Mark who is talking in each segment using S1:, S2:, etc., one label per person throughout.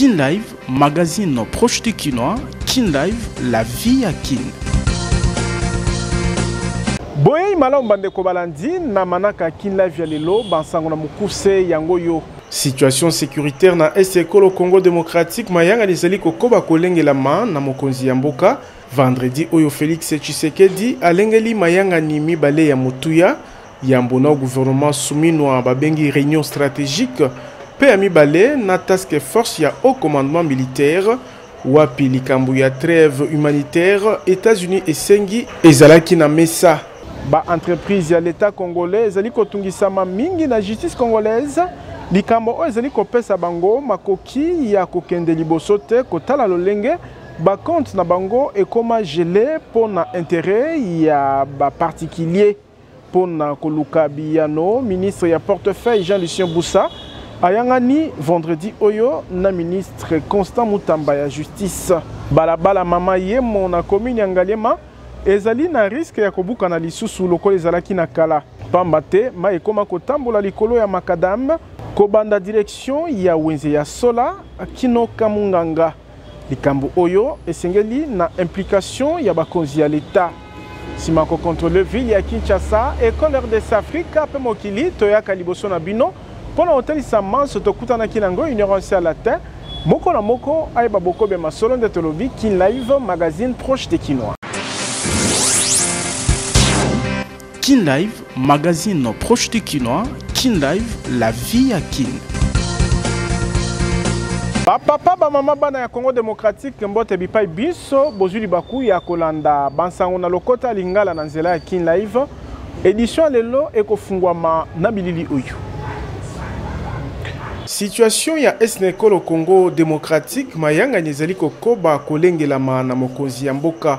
S1: Kin Live, magazine proche du Kinois, Kin Live, la vie à Kin.
S2: boyei malamu bandeko balandi na manaka kin live ya lelo bansango na mokuse yango yo situation sécuritaire na est ekolo congo démocratique mayangani ezali kokoba kolengelama na mokonzi ya mboka vendredi oyo félix tshisekedi alengeli mayangani mibale ya motuya Yambo na gouvernement Suminwa babengi reunion strategique mpe ya mibale na task force ya haut commandement militaire wapi likambo ya trêve humanitaire États-Unis esengi ezalaki na mesa. Ba entreprises ya l'État congolais ezali kotungisama mingi na justice congolaise likambo oyo ezali kopesa bango makoki ya kokende liboso te kotala lolenge bacompte na bango ekoma gele mpo na interet ya baparticulier. Mpo na koluka biyano, ministre ya portefeuille Jean Lucien Busa ayangani vendredi oyo na ministre Constant Mutamba ya justice. Balabala Mama Yemo na commune ya Ngaliema ezali na risque ya kobukana lisusu lokola ezalaki na kala pamba te mai ekoma kotambola likolo ya macadam kobanda direction ya wenze ya sola kino kamunganga. Likambo oyo esengeli na implication ya bakonzi ya l'Etat. Sima ko contrôler ville ya Kinshasa, Ecole RDC Africa pe mokili, toyaka liboso na bino mpo na kotalisa manso tokutanaki na ngo ignorance ya latin. Moko na moko ayeba bokobi ya masolo nde tolobi Kinlive, magazine proche des Kinois.
S1: Kin Live, magazine proche du Kinois, Kin Live, la vie à Kin.
S2: bapapa bamama bana ya congo démocratique mbote bipai binso bozwi libaku ya kolanda bansango na lokota lingala na nzela ya kin live édition ya lelo ekofungwama na bilili oyo situation ya est na ekolo congo démocratique mayangani ezali kokoba kolengelama na mokonzi ya mboka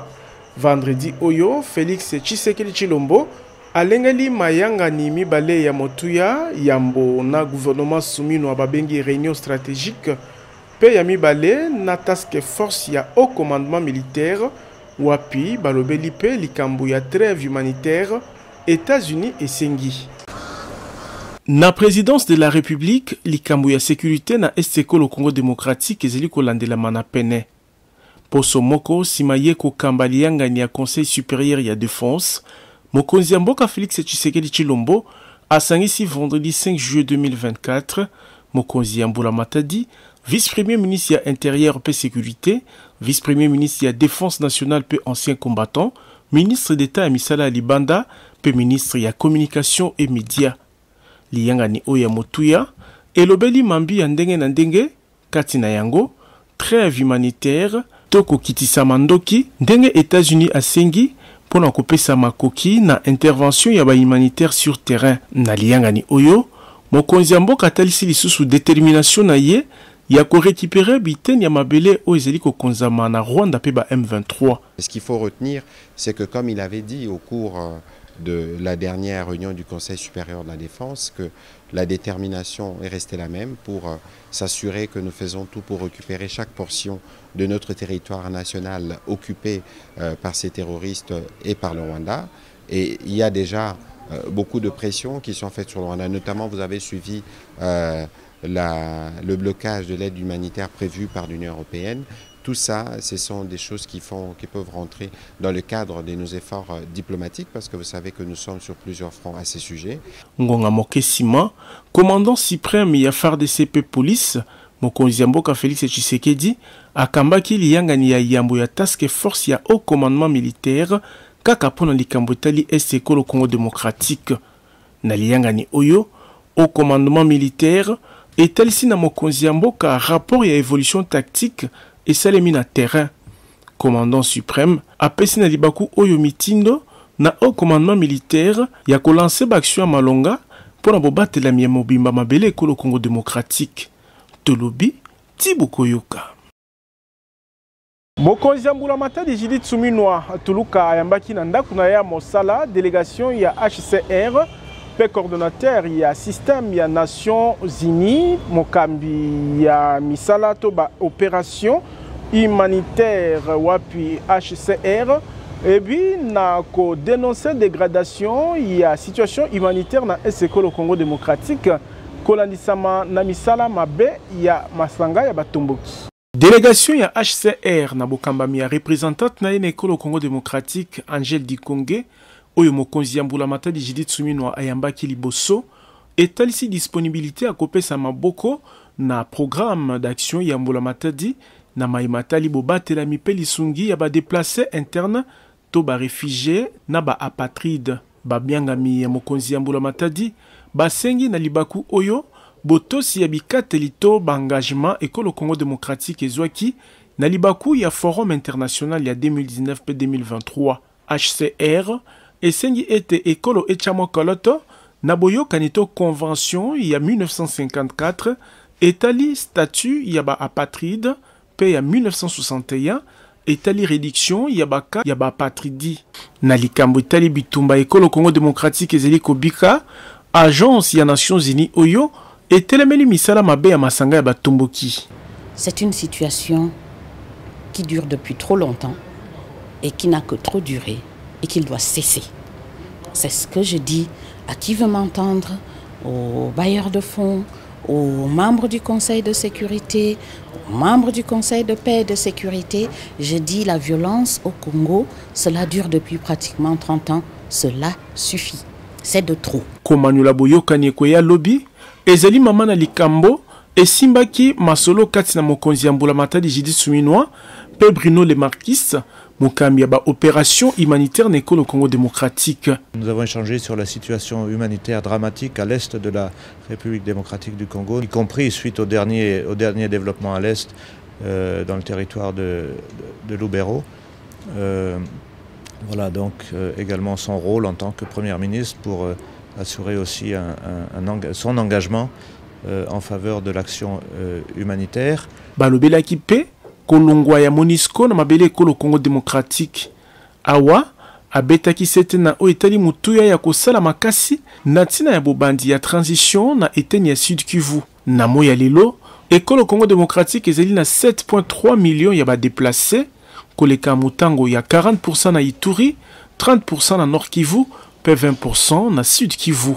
S2: Vendredi oyo, Felix Tshisekedi Tshilombo alengeli mayangani mibale ya motuya yambo na gouvernement suminwa babengi reunion stratégique mpe ya mibale na task force ya haut commandement militaire wapi balobeli mpe likambo ya trêve humanitaire Etats-Unis esengi.
S1: Na presidence de la Republique, likambo ya securite na Est-Ekolo Congo democratique ezali kolandelama na pene. Poso moko nsima ye kokamba liyangani ya Conseil superieur ya defense, mokonzi ya mboka Felix Tshisekedi Tshilombo asangisi vendredi 5 juillet 2024, mokonzi ya Mbula Matadi, vice-premier ministre ya Interieur mpe securite, vice-premier ministre ya Defense nationale mpe ancien combattant, ministre d'Etat ya misala ya libanda mpe ministre ya Communication et medias. Liyangani oyo ya motuya elobeli mambi ya ndenge na ndenge kati na yango treve humanitaire, to kokitisa mandoki ndenge Etats-Unis asengi mpo na kopesa makoki na intervention ya ba humanitaires sur terrain. Na liyangani oyo, mokonzi ya mboka atalisi lisusu determination na ye ya ko recuperer biteni ya mabele oyo ezali kokonzama na Rwanda mpe ba M23.
S3: Ce qu'il faut retenir, c'est que comme il avait dit au cours de la dernière reunion du Conseil superieur de la defense que la determination est restee la meme pour s'assurer que nous faisons tout pour récupérer chaque portion de notre territoire national occupé euh, par ces terroristes et par le Rwanda. Et il y a déjà euh, beaucoup de pressions qui sont faites sur le Rwanda. Notamment, vous avez suivi le blocage de l'aide humanitaire prévue par l'Union européenne. Tout ça, ce sont des choses qui, font, qui peuvent rentrer dans le cadre de nos efforts euh, diplomatiques, parce que vous savez que nous sommes sur plusieurs fronts à ces sujets.
S1: Ngonga Mokesima, commandant suprême ya FARDCP Police, mokonzi ya mboka Felix Tshisekedi akambaki liyangani ya yambo ya task force ya haut commandement militaire kaka mpo na likambo etali est ekolo Congo démocratique. Na liyangani oyo, Haut Commandement militaire etalisi na mokonzi ya mboka rapport ya evolution tactique esalemi na terrain. Commandant supreme apesi na libaku oyo mitindo na Haut Commandement militaire ya ko lancer ba actions ya malonga mpo na bobatelami ya mobimba mabele Ekolo Congo democratique. Tolobi tii bokoyoka.
S2: Mokonzi ya mbulamatadi Judith Suminwa Tuluka ayambaki na ndako na ye ya mosala delegation ya HCR mpe coordonnateur ya système ya Nations Unies, mokambi ya misala to ba operation humanitaire wapi HCR ebi na ko denoncer degradation ya situation humanitaire na est ekolo Congo démocratique kolandisama na misala mabe ya masanga ya batomboki.
S1: Delegation ya HCR na bokambami ya representante na ye na ekolo Congo democratique, Angèle Dikonge, oyo mokonzi ya mbulamatadi Judith Suminwa ayambaki liboso, etalisi disponibilite ya kopesa maboko na programme d'action ya mbulamatadi na maye matali bobatelami mpe lisungi ya ba deplaces internes to ba refugies na ba apatrides, babyangami ya mokonzi ya Mbula Matadi basengi na libaku oyo botosi ya bikateli to ba engagements Ekolo Congo democratique ezwaki na libaku ya Forum international ya 2019 mpe 2023. HCR esengi ete ekolo etya mokoloto na boyokani to convention ya 1954 etali statut ya ba apatrides, mpe ya 1961 etali reduction ya ba cas ya ba apatridi. Na likambo etali bitumba ekolo Congo democratique ezali kobika, agence ya Nations unies oyo etelemeli misala mabe ya masanga ya batomboki.
S4: C'est une situation qui dure depuis trop longtemps et qui n'a que trop duré et qu'il doit cesser. C'est ce que je dis à qui veut m'entendre, aux bailleurs de fonds, aux membres du Conseil de sécurité, aux membres du Conseil de paix et de sécurité, je dis la violence au Congo, cela dure depuis pratiquement 30 ans, cela suffit. C'est de trop.
S1: Komanyola boyokani ekweya lobi ezali mama na likambo esimbaki masolo kati na mokonzi ya mbulamatadi Judith Suminwa mpe Bruno le Marquis, mokambi ya ba opération humanitaire na ekolo Congo démocratique.
S5: Nous avons échangé sur la situation humanitaire dramatique à l'est de la République démocratique du Congo, y compris suite au dernier, au dernier développement à l'est euh, dans le territoire de, de, Lubero. Euh, voilà donc euh, également son rôle en tant que Première ministre pour assurer aussi un, son engagement en faveur de l'action humanitaire.
S1: Balobela kolongwa ya monisco na mabele ekolo congo démocratique Awa, abetaki sete na oyo etali motuya ya kosala makasi na ntina ya bobandi ya transition na eteni ya Sud-Kivu. Na moi ya lelo, ekolo Congo democratique ezali na 7.3 millions ya ba deplaces, koleka motango ya 40 pourcent na Ituri, 30 pourcent na Nord-Kivu mpe 20 pourcent na
S2: Sud-Kivu.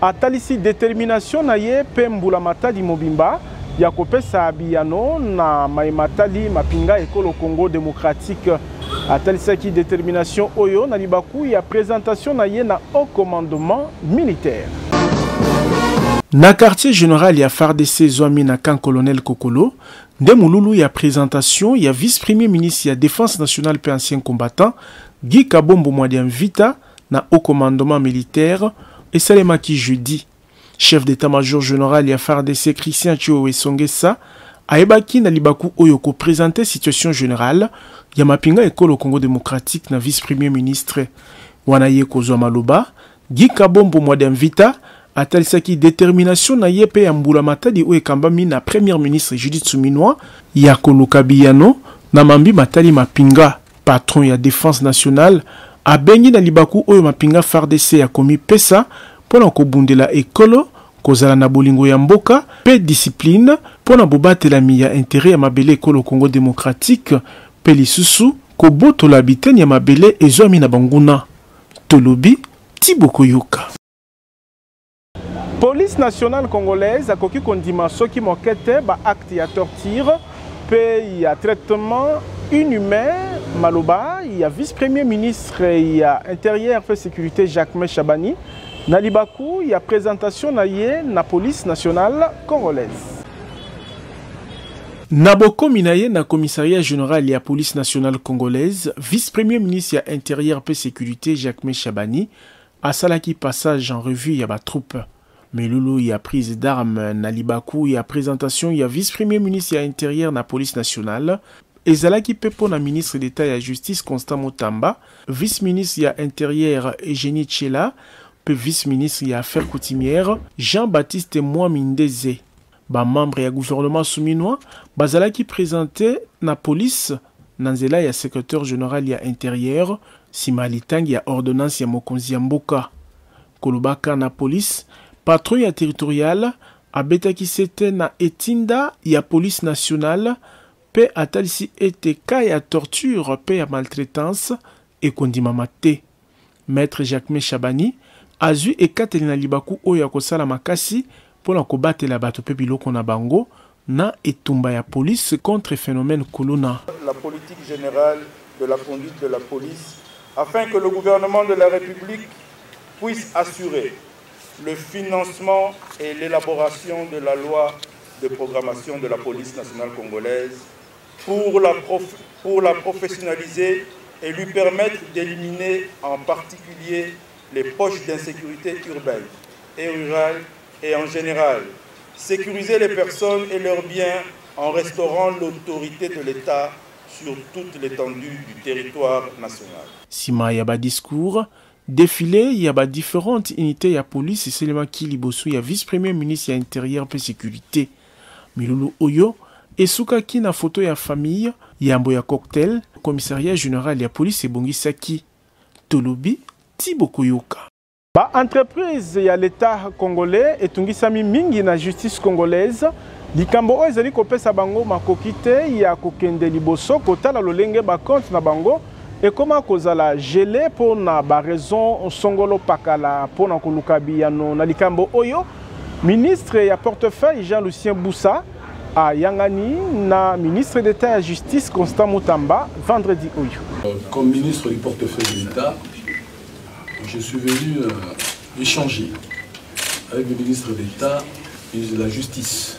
S2: Atalisi determination na ye mpe mbula matadi mobimba ya kopesa biyano na maye matali mapinga ekolo Congo democratique. Atalisaki determination oyo na libaku ya presentation na ye na haut commandement militaire.
S1: Na quartier general ya fardc ezwami na camp colonel Kokolo nde mululu ya presentation ya vice-premier ministre ya defense nationale mpe ancien combattant Guy Kabombo Mwadiamvita na Haut Commandement militaire esalemaki jeudi. Chef d'etat-major general ya FARDC Christian Tshiowe Songesa ayebaki na libaku oyo ko presenter situation generale ya mapinga ekolo Congo democratique na vice-premier ministre. Wana ye kozwa maloba, Guy Kabombo Mwadiamvita atalisaki determination na ye mpe ya mbula matadi oyo ekambami na première ministre Judith Suminwa ya koluka biyano na mambi matali mapinga Patron ya Defense nationale abengi na libaku oyo mapinga fardc ya komipesa mpo na kobundela ekolo, kozala na bolingo ya mboka mpe discipline mpo na bobatelami ya interet ya mabele ekolo Congo democratique mpe lisusu kobotola biteni ya mabele ezwami na banguna. Tolobi ti bokoyoka.
S2: Police nationale congolaise akoki kondima soki moke te ba acte ya torture mpe ya traitement inhumain maloba ya vice-premier ministre ya interieur mpe sécurité Jacquemain Shabani na libaku ya presentation na ye na police nationale congolaise.
S1: Na bokomi na ye na commissariat general ya police nationale congolaise, vice-premier ministre ya interieur mpe sécurité Jacquemain Shabani Asalaki passage en revue ya ba troupes, milulu ya prise d'armes na libaku ya presentation ya vice-premier ministre ya Interieur na Police nationale, ezalaki mpe mpo na ministre d'Etat ya Justice Constant Mutamba, vice-ministre ya Interieur Eugenie Tshela mpe vice-ministre ya Affaires coutumières Jean-Baptiste Mwami Ndeze. Ba membres ya gouvernement suminois bazalaki presente na police na nzela ya secretaire general ya Interieur sima ya litangi ya ordonnance ya mokonzi ya mboka. Kolobaka na police, patron ya territorial abetaki sete na etinda ya police nationale mpe atalisi ete cas ya torture mpe ya maltraitance ekondimama te. Maitre Jacquemain Shabani azwi ekateli na libaku oyo ya kosala makasi mpo na kobatela bato mpe biloko na bango na etumba ya police contre phenomène kuluna.
S6: la politique generale de la conduite de la police afin que le gouvernement de la Republique puisse assurer le financement et l'elaboration de la loi de programmation de la police nationale congolaise pour la, pour la professionnaliser et lui permettre d'éliminer en particulier les poches d'insécurité urbaine et rurale et en général, sécuriser les personnes et leurs biens en restaurant l'autorité de l'État sur toute l'étendue du territoire national.
S1: Simaya discours, defile ya badifférente unité ya polisi esalemaki liboso ya vice-premier ministre ya intérieur mpe sécurité Milulu oyo esukaki na foto ya famille, yambo ya cocktail, commissariat general ya police ebongisaki Tolobi ti bokoyoka.
S2: Ba entreprises ya l'Etat congolais etungisami mingi na justice congolaise, likambo oyo ezali kopesa bango makoki te ya kokende liboso kotala lolenge ba comptes na bango ekoma kozala gele mpo na baraison songolo pakala mpo na koluka biyano na likambo oyo ministre ya portefeuille jean lucien busa ayangani na ministre d'etat ya justice constant mutamba vendredi oyo
S7: comme ministre du portefeuille de l'état je suis venu euh, échanger avec le ministre d'état et de la justice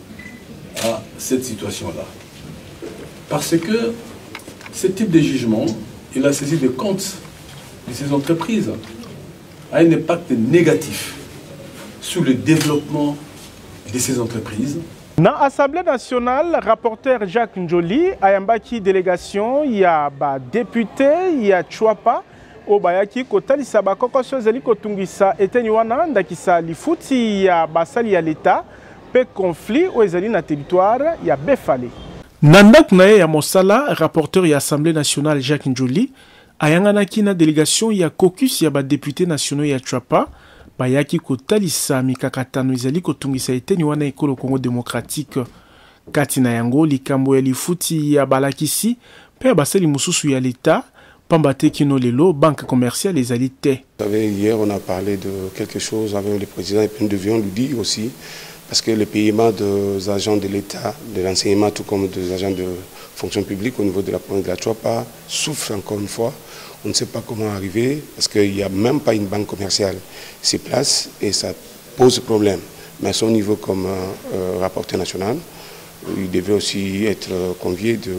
S7: à cette situation-là. Parce que ce type de jugement et la saisie des comptes de ces entreprises a un impact négatif sur le développement de ces entreprises.
S2: Dans l'Assemblée nationale, rapporteur Jacques Njoli, Ayambaki délégation, il y a député, il y a Chouapa, oyo bayaki kotalisa bakokoso ezali kotungisa eteni wana ndakisa lifuti ya basali ya leta mpe conflit oyo ezali na teritware ya befale
S1: na ndako na ye ya mosala rapporteur ya assemblée nationale jacques njoli ayanganaki na delegation ya caucus ya badepute nationaux ya chuapa bayaki kotalisa mikakatano ezali kotungisa eteni wana ekolo congo démocratique kati na yango likambo ya lifuti ya balakisi mpe ya basali mosusu ya leta pamba te kino lelo banque commerciale ezali te
S8: hier on a parlé de quelque chose avec le président et puis nous devions lui dire aussi parce que le paiement des agents de l'État, de l'enseignement, tout comme des agents de fonction publique au niveau de la province de la souffre encore une fois. On ne sait pas comment arriver parce qu'il n'y a même pas une banque commerciale sur place et ça pose problème. Mais à son niveau comme euh, euh, rapporteur national, Il devait aussi être convié de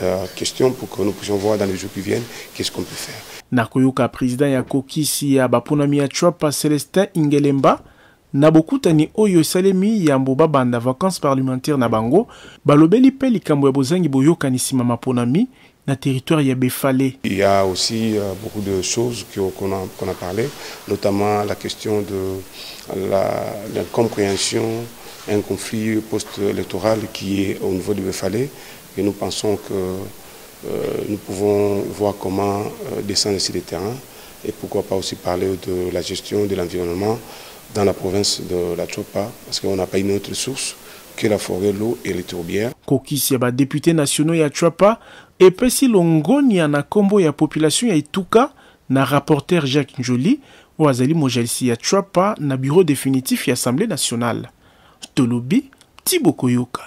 S8: la question pour que nous puissions voir dans les jours qui viennent qu'est-ce qu'on peut faire.
S1: Na koyoka président ya kokisi ya baponami ya Trump Celestin Ingelemba na bokutani oyo esalemi yambo babanda vacances parlementaires na bango, balobeli mpe likambo ya bozangi boyokani nsima maponami na territoire
S8: il y a aussi euh, beaucoup de choses qu'on a, parlé notamment la question de la, compréhension un conflit post-électoral qui est au niveau du Befalé et nous pensons que euh, nous pouvons voir comment euh, descendre sur le terrain et pourquoi pas aussi parler de la gestion de l'environnement dans la province de la Chopa, parce qu'on n'a pas une autre source Que la forêt loue et les tourbières.
S1: Caucus ya ba deputes nationaux ya Tshuapa epesi longonya na kombo ya population ya etuka na rapporteur Jacques Ndjoli oyo azali mojalisi ya Tshuapa na bureau definitif ya Assemblee nationale. Tolobi ti bokoyoka.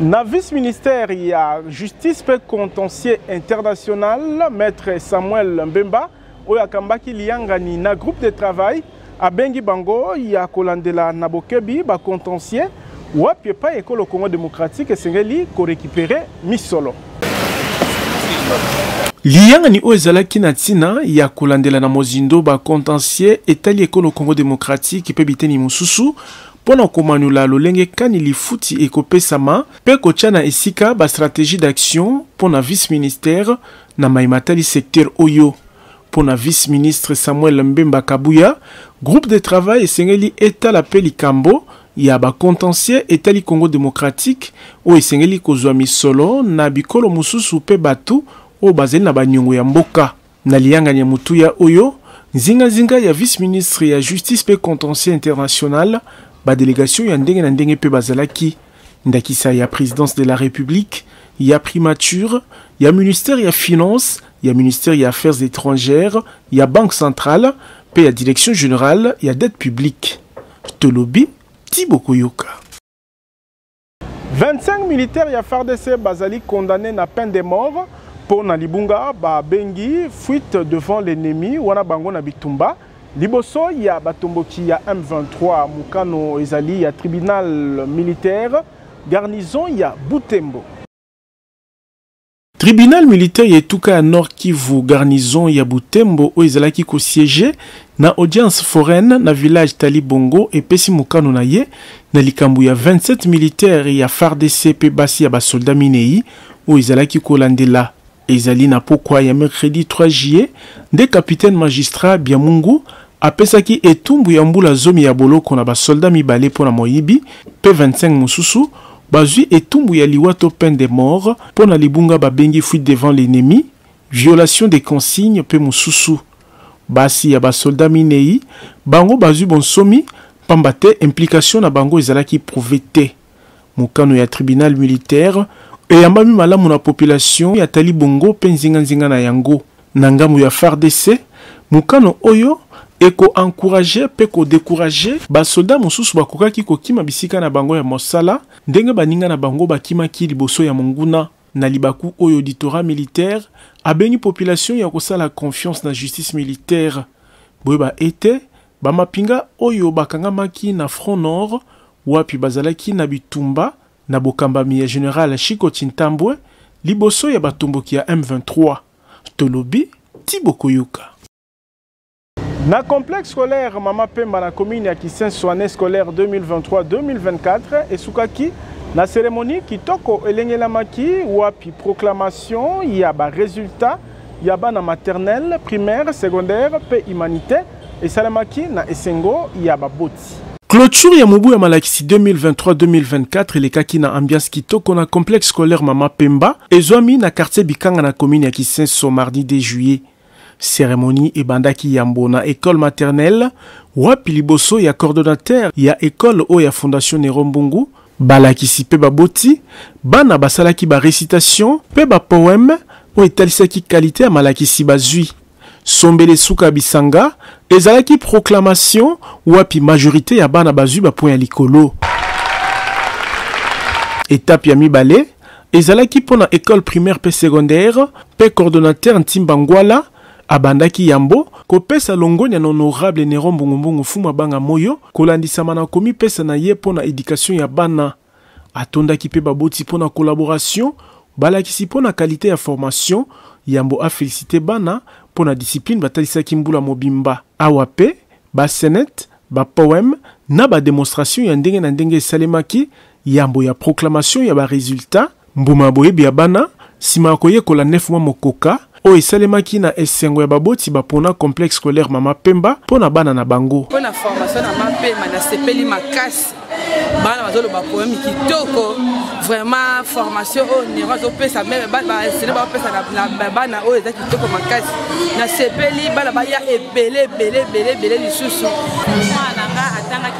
S2: Na vice-ministère ya justice mpe contentieux international, maître Samuel Mbemba oyo akambaki liyangani na groupe de travail abengi bango ya kolandela na bokebi ba contentieux wapi epai ekolo Congo démocratique esengeli korekipere misolo.
S1: Liyangani oyo ezalaki na ntina ya kolandela na mozindo ba contentieux etali ekolo Congo démocratique mpe biteni mosusu mpo na komanyola lolenge kani lifuti ekopesama mpe kotya na esika ba strategies d'action mpo na vice-ministère na maye matali secteur oyo. Mpo na vice-ministre Samuel Mbemba Kabuya, groupe de travail esengeli etala mpe likambo ya ba contentieux etali Congo democratique oyo esengeli kozwa misolo na bikolo mosusu mpe bato oyo bazali na banyongo ya mboka. Na liyangani ya motuya oyo, nzinganzinga ya vice-ministre ya Justice mpe Contentieux international, ba delegations ya ndenge na ndenge mpe bazalaki, ndakisa ya Presidence de la Republique, ya Primature, ya Ministère ya Finances, ya Ministère ya Affaires etrangères, ya Banque centrale mpe ya Direction generale ya Dette publique. Tolobi ti bokoyoka.
S2: 25 militaires ya FARDC bazali condamné na peine de mort mpo na libunga babengi fuite devant l'ennemi wana bango na bitumba liboso ya batomboki ya M23 mokano ezali ya tribunal militaire garnison ya Butembo.
S1: Tribunal militaire ya etuka ya Nord Kivu, garnison ya Butembo oyo ezalaki kosiege na audience foraine na village Talibongo epesi mokano na ye na likambo ya 27 militaire ya FARDC mpe basi ya basoldat minei oyo ezalaki kolandela ezali na pokwa ya mercredi 3 juillet nde capitaine magistrat Biamungu apesaki etumbu ya mbula zomi ya boloko na basolda mibale mpo na moyibi mpe 25 mosusu bazwi etumbu ya liwa to peine de mort mpo na libunga babengi fuite devant l'ennemi, violation des consignes mpe mosusu. Basi ya ba soldats minei, bango bazwi bonsomi mpamba te implication na bango ezalaki prouvee te. Mokano ya tribunal militaire eyambami malamu na population ya Tali-Bongo mpe nzinganzinga na yango. Na ngambo ya fardc, mokano oyo eko encourager mpe ko decourager ba soldats mosusu bakokaki kokima bisika na bango ya mosala, ndenge baninga na bango bakimaki liboso ya monguna. Na libaku oyo auditorat militaire abengi population ya kosala confiance na justice militaire, boyeba ete ba mapinga oyo bakangamaki na front nord wapi bazalaki na bitumba na bokambami ya general Chico Chintambwe liboso ya batomboki ya M23, tolobi ti bokoyoka
S2: na complexe scolaire mama pemba na commune ya kisenso année scolaire 2023-2024 esukaki na cérémonie kitoko elengelamaki wapi proclamation ya baresultat ya bana maternelle primaire secondaire mpe humanité esalemaki na esengo ya baboti.
S1: Clôture ya mobu ya malakisi 2023-2024 elekaki na ambiance kitoko na complexe scolaire Mama Pemba ezwami na quartier Bikanga na commune ya Kisenso mardi 2 juillet. Cérémonie ebandaki yambo na école maternelle wapi liboso ya coordonnateur ya école oyo ya Fondation Nero Mbungu balakisi pe baboti bana basalaki ba recitation pe ba poème oyo etalisaki qualité ya malakisi bazwi. Sombele esuka ya bisanga ezalaki proclamation wapi majorite ya bana bazwi ba point ya likolo. Etape ya mibale ezalaki mpo na ecole primaire mpe secondaire mpe coordonnateur Ntimba Ngwala abandaki yambo kopesa longonya na Honorable Neron Mbungumbungu Mfumu Abanga Moyo kolandisama na komipesa na ye mpo na education ya bana Atondaki mpe baboti mpo na collaboration, balakisi mpo na qualite ya formation, yambo a feliciter bana mpo na discipline batalisaki mbula mobimba. Awa mpe, ba scenettes, ba poemes na ba demonstrations ya ndenge na ndenge esalemaki yambo ya proclamation ya ba resultats. Mbuma ya boyebi ya bana, Nsima ya koyekola Neuf mois Mokoka, oyo esalemaki na esengo ya baboti bapona Complexe Scolaire Mama Pemba mpo na bana na bango.
S9: Mpo na formation na Mama Pemba, nasepeli makasi. Bana bazoloba poème kitoko. Vraiment formation oyo Nero azopesa meme basele baopesa na bana oyo eza kitoko makasi. Nasepeli bana baya ebele ebele ebele ebele lisusu.
S10: Mwana na
S1: nga atangaki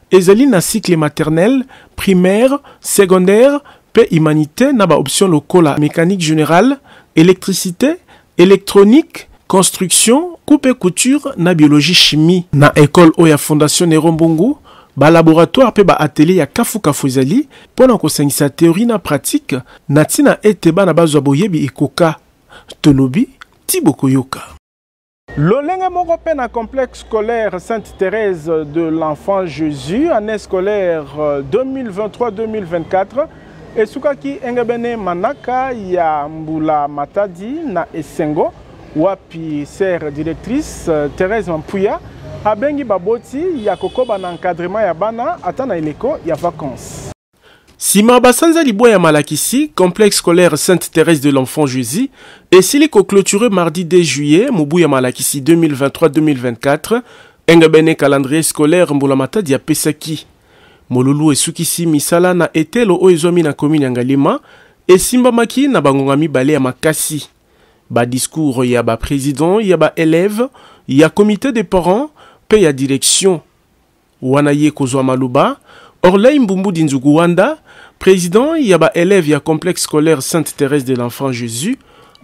S1: Ezali na cycle maternelle, primaire, secondaire mpe humanites na ba options lokola mecanique generale, electricite, electronique, construction, coupe et couture na biologie chimie. Na ecole oyo ya Fondation Nero Mbungu, ba laboratoires mpe ba ateliers ya kafu kafu ezali mpo na kosangisa theorie na pratique na ntina ete bana bazwa boyebi ekoka. Tolobi, tii bokoyoka.
S2: Lolenge moko mpe na complexe scolaire Sainte Thérèse de l'Enfant Jésus, année scolaire 2023-2024, euh, esukaki engebene manaka ya mbula matadi na esengo wapi sere directrice euh, Thérèse Mampuya abengi baboti ya kokoba na encadrement ya bana ata na eleko ya vacances.
S1: Sima basanza libwa ya malakisi, complexe scolaire Sainte Thérèse de l'Enfant Jésus esili ko clôturer mardi 2 juillet mobu ya malakisi 2023-2024 engebene calendrier scolaire Mbula Matadi apesaki. Molulu esukisi misala na etelo oyo ezwami na commune ya Ngaliema esimbamaki na bangonga mibale ya makasi. Ba discours ya ba presidents ya ba élèves, ya comité des parents mpe ya direction Wana ye kozwa maloba, Orley Mbumbudi Nzuguwanda, president ya ba elèves ya complexe scolaire Sainte Therèse de l'Enfant Jesus,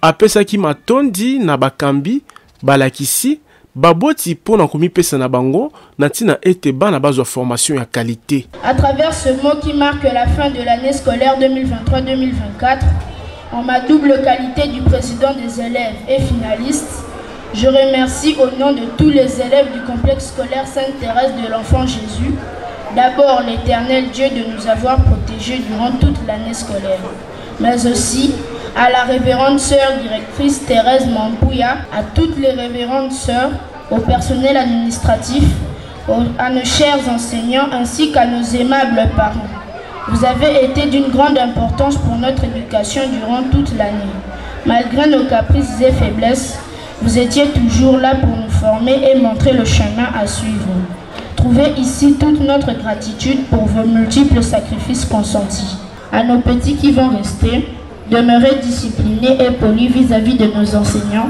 S1: apesaki matondi na bakambi, balakisi, baboti mpo na komipesa na bango na ntina ete bana bazwa formation ya qualite.
S11: À travers ce mot qui marque la fin de l'année scolaire 2023-2024, en ma double qualité du président des élèves et finaliste, je remercie au nom de tous les élèves du complexe scolaire Sainte-Thérèse de l'Enfant Jésus, d'abord l'éternel Dieu de nous avoir protégés durant toute l'année scolaire, mais aussi à la révérende sœur directrice Thérèse Mambouya, à toutes les révérendes sœurs, au personnel administratif, à nos chers enseignants ainsi qu'à nos aimables parents. Vous avez été d'une grande importance pour notre éducation durant toute l'année. Malgré nos caprices et faiblesses, vous étiez toujours là pour nous former et montrer le chemin à suivre. Trouvez ici toute notre gratitude pour vos multiples sacrifices consentis. À nos petits qui vont rester, demeurez disciplinés et polis vis-à-vis de nos enseignants,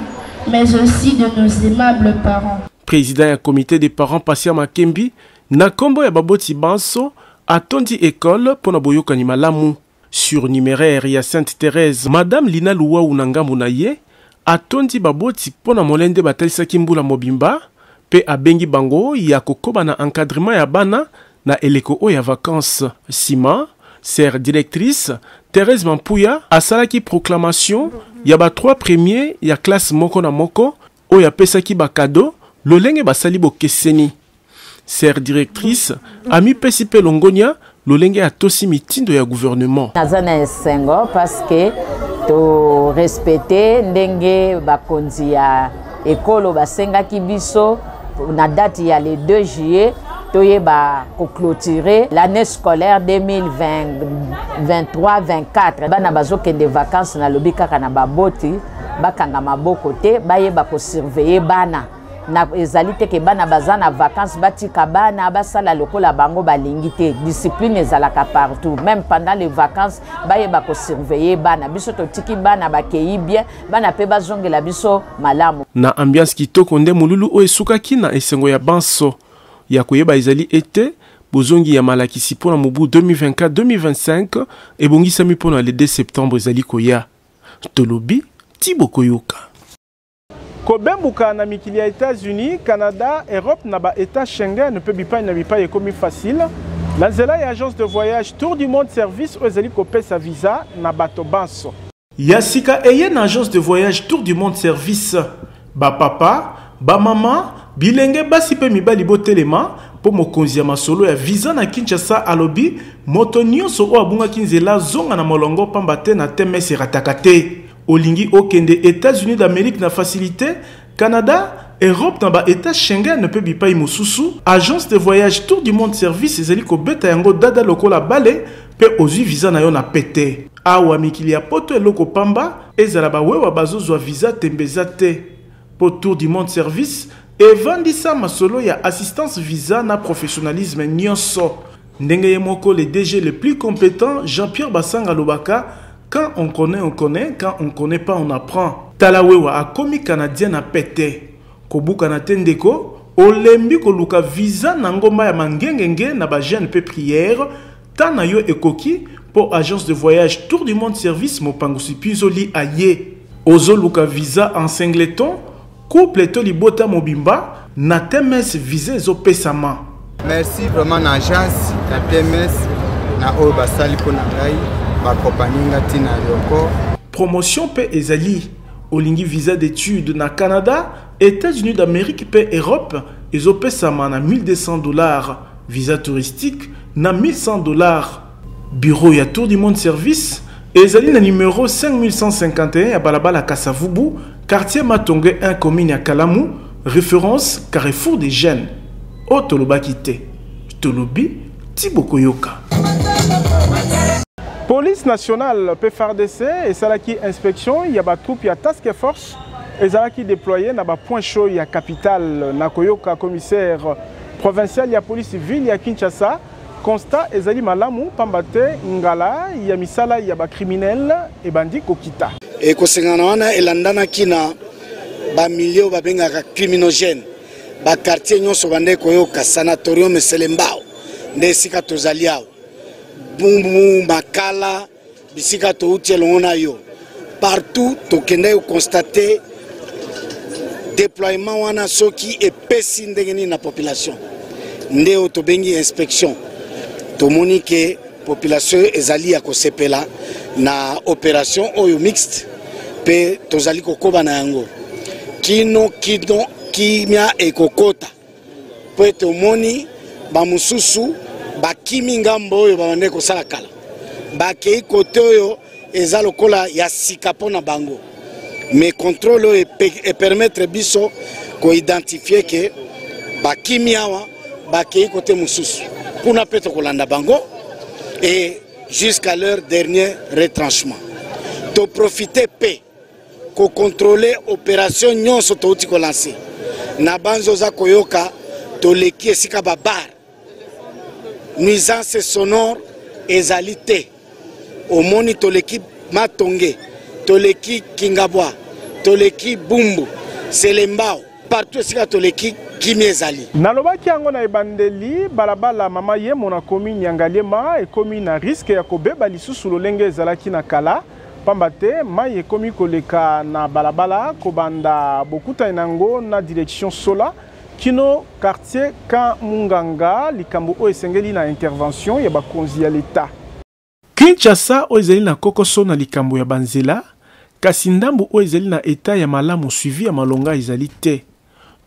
S11: mais aussi de nos aimables parents.
S1: Président et comité des parents à Makembi, Na nkombo ya baboti banso, atondi ecole mpo na boyokani malamu. Surnumeraire ya Sainte Therèse, Madame Lina Luwawu na ngambo na ye, atondi baboti mpo na molende batalisaki mbula mobimba mpe abengi bango ya kokoba na encadrement ya bana na eleko oyo ya vacances. Nsima, Sœur Directrice, Therèse Mampuya, asalaki proclamation ya ba trois premiers ya classe moko na moko oyo apesaki bakado lolenge basali bokeseni. Sœur directrice amipesi mpe longonya lolenge atosi mitindo ya gouvernement.
S12: Naza na esengo parce que to respecter ndenge bakonzi ya ekolo basengaki biso na date ya le 2 juillet toyeba clôturer l'année scolaire 2023-24 bana bazokende vacances nalobi kaka na baboti bakanga maboko te bayeba kosurveille bana na ezali te ke bana baza na vacances batika bana basala lokola bango balingi te discipline ezalaka partout même pendant les vacances bayeba kosurveille bana biso totiki bana bakei bien bana mpe bazongela biso malamu
S1: na ambiance kitoko nde molulu oyo esukaki na esengo ya banso ya koyeba ezali ete bozongi ya malakisi mpo na mobu 2024-2025 ebongisami mpo na le 2 septembre ezali koya Tolobi ti bokoyoka.
S2: Kobembuka na mikili ya Etats-Unis, Canada, Europe na ba Etats Schengen mpe bipai na bipai ekomi facile na nzela ya agence de voyage Tour du Monde Service oyo ezali kopesa visa na bato banso.
S1: Ya sika eye na agence de voyage Tour du Monde Service. Ba papa, ba mama, bilenge basi pe mibali botelema po mokonzi ya masolo ya visa na Kinshasa alobi moto nionso oyo abungaki nzela zonga na molongo pamba te na TMS erataka te. Olingi okende Etats-Unis d'Amerique na facilite, Canada, Europe na ba etats Schengen pe bipayi mosusu, agence de voyage Tour du monde service ezali kobeta yango dada lokola bale pe ozui visa na yo na pete. Awa mikili ya poto eloko pamba. Ezala ba wewa bazo zwa visa tembe eza te po tour du monde service evandisa masolo ya assistance visa na professionnalisme nioso ndenge ye moko le DG le plus competent Jean Pierre Basanga alobaka quand on connait on connait quand on connait pas on apprend. Tala wewa akomi canadien na pete. Kobukana te ndeko, olembi koluka visa na ngomba ya mangengenge na ba jeune pe prière, Temps na yo ekoki po agence de voyage tour du monde service mopangusi pinzoli aye. Ozo luka visa en singleton,
S2: couple to libota mobimba, na TMS visa ezo pesama.
S13: Merci vraiment na agence ya TMS na oyo basali mpo na ngai bakompani nga ntina ya yoko.
S2: Promotion mpe ezali olingi visa d'étude na Canada, États-Unis d'Amérique mpe Europe ezopesama na 1200 dollars. visa touristique na 1100 dollars. Bureau ya Tour du Monde Service ezali na numero 5151 ya balabala Kasavubu, quartier Matonge 1 commune ya Kalamu, référence Carrefour des Jeunes. Oyo tolobaki te, tolobi ti bokoyoka. Police nationale PFARDC esalaki inspection ya ba troupes ya Task Force ezalaki déployée na ba points chauds ya capitale na koyoka commissaire Provincial ya police ville ya Kinshasa constat ezali malamu pamba te ngala ya misala ya ba criminel ebandi kokita.
S14: E kosengana wana elandanaki na ba milieu babengaka criminogène ba quartier nyonso bande koyoka sanatorium Selembao nde esika tozali awa bumu makala bisika touti elongo na yo partout tokendaki koconstate déploiement wana soki epesi ndenge nini na population nde oyo tobengi inspection tomoni ke population ezali ya kosepela na opération oyo mixte mpe tozali kokoba na yango kino kino kimia ekokota mpo ete omoni bamosusu bakimi ngambo oyo babandaki kosala kala bakei kote oyo eza lokola ya sika mpo na bango mais contrôle oyo epermettre biso koidentifie ke bakimi awa bakei kote mosusu kuna mpe tokolanda bango e jusqu'à leur dernier retranchement toprofite mpe ko contrôler operation nyonso touti ko lancer na banza oza koyoka toleki esika ba bar nuisance sonore ezali te omoni toleki matonge toleki kingabwa toleki bumbu selembao partout esika toleki kimia ezali
S2: nalobaki yango na ebandeli balabala mama yemo na komi nyangaliema ekomi na riske ya kobeba lisusu lolenge ezalaki na kala pamba te mayi ekomi koleka na balabala kobanda bokutani na yango na direction Sola kino quartier Camp Munganga, likambo oyo esengeli na intervention ya bakonzi ya l'Etat. Kinshasa oyo ezali na kokoso na likambo ya banzela, kasi ndambu oyo ezali na etat ya malamu, suivi ya malonga ezali te.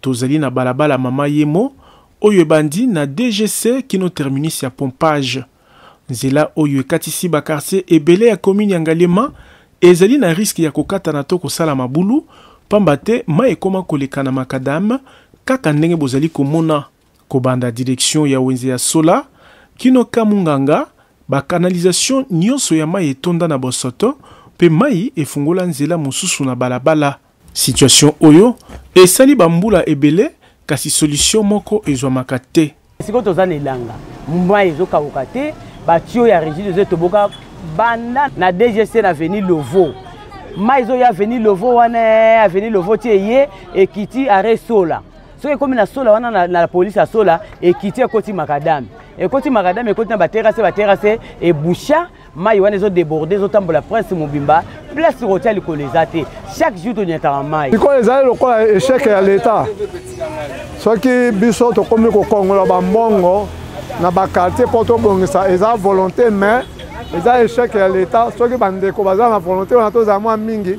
S2: Tozali na balabala Mama Yemo oyo ebandi na DGC kino terminus ya pompage. Nzela oyo ekatisi ba quartiers ebele ya commune ya Ngaliema ezali na risque ya kokatana to kosala mabulu pamba te mayi ekoma koleka na macadam kaka ndenge bozali komona. Kobanda direction ya wenze ya Sola kino Kamunganga, ba canalisations nionso ya mayi etonda na bosoto mpe mayi efungola nzela mosusu na balabala. Situation oyo esali ba mbula ebele kasi solution moko ezwamaka te.
S15: Sikoyo toza na elanga, mai ezokauka te, ba tuyau ya rigide ezotoboka banda na DGC na avenue Lovo. Mai ezoya avenue Lovo wana, eh, avenue Lovo ti eye ekiti arret Sola. Soki ekomi na Sola wana na, na police ya Sola ekiti ekoti makadame. Ekoti makadame ekoti na baterase, baterase ebusha mai wana ezo deborde ezotambola prince mobimba place kotia likolo eza te chaque jour tonyataka mai
S16: sikoyo ezali lokola echec ya leta soki biso tokomi kokongola bambongo na bakartier mpo tobongisa eza volonté mais eza echec ya leta soki bandeko baza na volonté wana tozala mwa mingi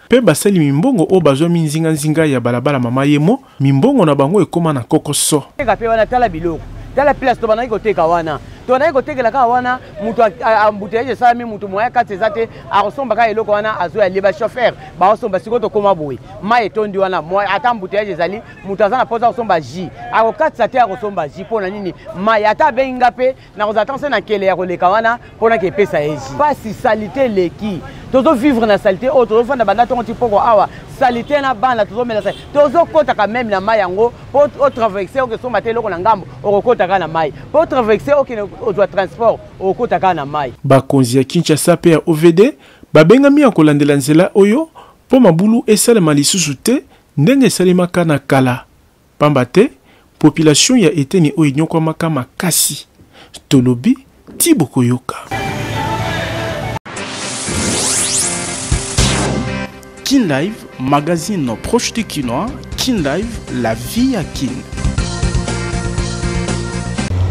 S2: mpe basali mimbongo oyo bazwami nzinganzinga ya balabala mama yemo mimbongo na bango ekoma na kokoso
S15: teka mpe wana tala biloko tala place tobandaki koteka wana tobandaki kotekela kaka wana moto ambuteage esalami moto moya kati eza te akosomba kaka eloko wana azwa yalie bachauffeur baosomba sikoyo tokóma boye mai etondi wana ata ambuteage ezali moto aza na mposa akosomba ji akokatisa te akosomba ji mpo na nini mai ata abengi nga mpe nakozala ntango se na nkele ya koleka wana mpo nake epesa ye ji mpasi salite eleki tozovivre na salite oyo tozofanda banda ntongo ti mpoko awa salite na bana tozomela salite tozokotaka meme na mai yango mpo otraverse oke somba te eloko na ngambo okokotaka na mai mpo otraverse okende ozwa transport okokotaka na mai
S1: bakonzi ya kinshasa mpe ya ovd babengami ya kolandela nzela oyo mpo mabulu esalema lisusu te ndenge esalemaka na kala Pamba te, population ya eteni oyo enyokwamaka makasi. Tolobi tii bokoyoka. Kin Live, magazine proche du Kinois, Kin Live, la vie à Kin.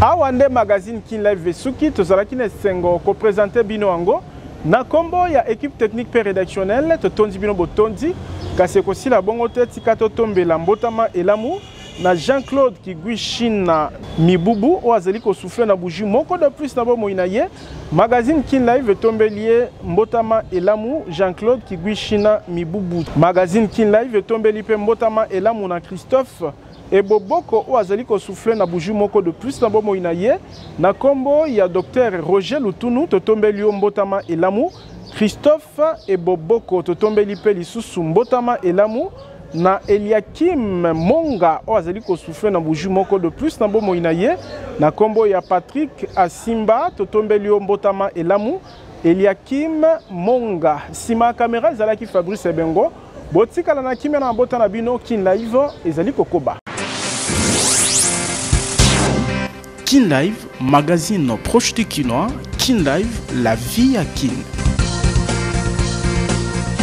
S2: Awa nde magazine Kin Live esuki, tozalaki na esengo ko presenter bino yango. Na kombo ya equipe technique pe redactionnelle, totondi bino botondi, kasi ekosila bongo te tika totombela mbotama elamu na Jean-Claude Kigui Shina Mibubu oyo azali kosouffle na bougie moko de plus na bomoi na ye. Magazine Kin Live etombeli ye mbotama elamu Jean-Claude Kigui Shina Mibubu. Magazine Kin Live etombeli pe mbotama elamu na Christophe Eboboko oyo azali ko souffler na bougie moko de plus na bomoi na ye na kombo ya Docteur Roger Lutunu totombeli yo mbotama elamu Christophe Eboboko totombeli pe lisusu mbotama elamu na Eliakim Monga oyo azali ko souffler na bougie moko de plus na bomoi na ye na kombo ya Patrick Asimba totombeli yo mbotama elamu Eliakim Monga sima kamera ezalaki Fabrice Ebengo Botikala na kimia na mabota na bino, Kin Live ezali kokoba.
S1: Kin Live, magazine proche du Kinois, Kin Live, la vie à Kin.